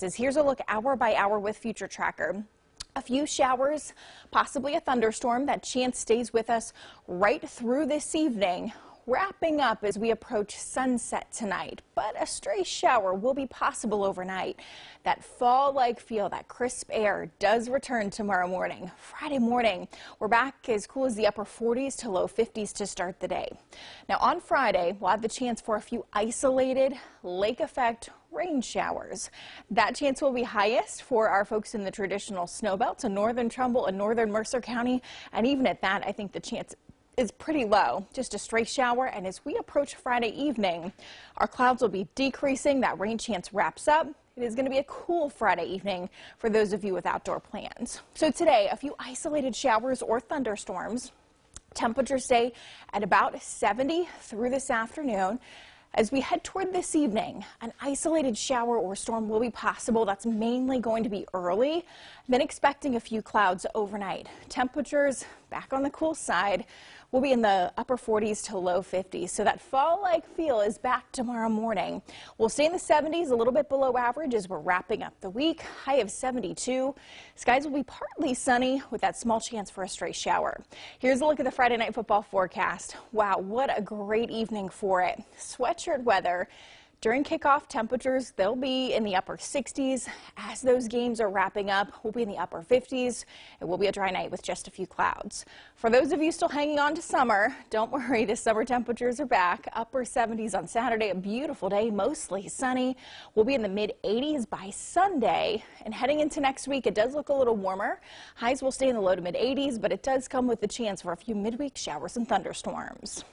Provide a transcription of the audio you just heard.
Here's a look hour by hour with Future Tracker. A few showers, possibly a thunderstorm. That chance stays with us right through this evening wrapping up as we approach sunset tonight, but a stray shower will be possible overnight. That fall-like feel, that crisp air does return tomorrow morning. Friday morning, we're back as cool as the upper 40s to low 50s to start the day. Now on Friday, we'll have the chance for a few isolated lake effect rain showers. That chance will be highest for our folks in the traditional snow belt to northern Trumbull and northern Mercer County. And even at that, I think the chance is pretty low, just a stray shower. And as we approach Friday evening, our clouds will be decreasing. That rain chance wraps up. It is going to be a cool Friday evening for those of you with outdoor plans. So today, a few isolated showers or thunderstorms. Temperatures stay at about 70 through this afternoon. As we head toward this evening, an isolated shower or storm will be possible. That's mainly going to be early. Then expecting a few clouds overnight. Temperatures back on the cool side. We'll be in the upper 40s to low 50s. So that fall-like feel is back tomorrow morning. We'll stay in the 70s, a little bit below average as we're wrapping up the week. High of 72. Skies will be partly sunny with that small chance for a stray shower. Here's a look at the Friday night football forecast. Wow, what a great evening for it. Sweatshirt weather. During kickoff, temperatures, they'll be in the upper 60s. As those games are wrapping up, we'll be in the upper 50s. It will be a dry night with just a few clouds. For those of you still hanging on to summer, don't worry, the summer temperatures are back. Upper 70s on Saturday, a beautiful day, mostly sunny. We'll be in the mid 80s by Sunday. And heading into next week, it does look a little warmer. Highs will stay in the low to mid 80s, but it does come with the chance for a few midweek showers and thunderstorms.